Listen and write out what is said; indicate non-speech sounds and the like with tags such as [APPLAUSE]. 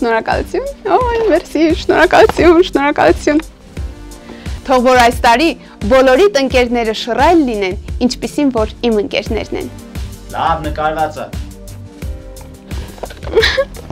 Շնորհակալություն։ Օй, մերսի, շնորհակալություն, շնորհակալություն։ Թող որ այս տարի բոլորիդ ընկերները շռայլ լինեն, ինչպիսին որ իմ ընկերներն են։ Լավ նկարվածը։ [LAUGHS]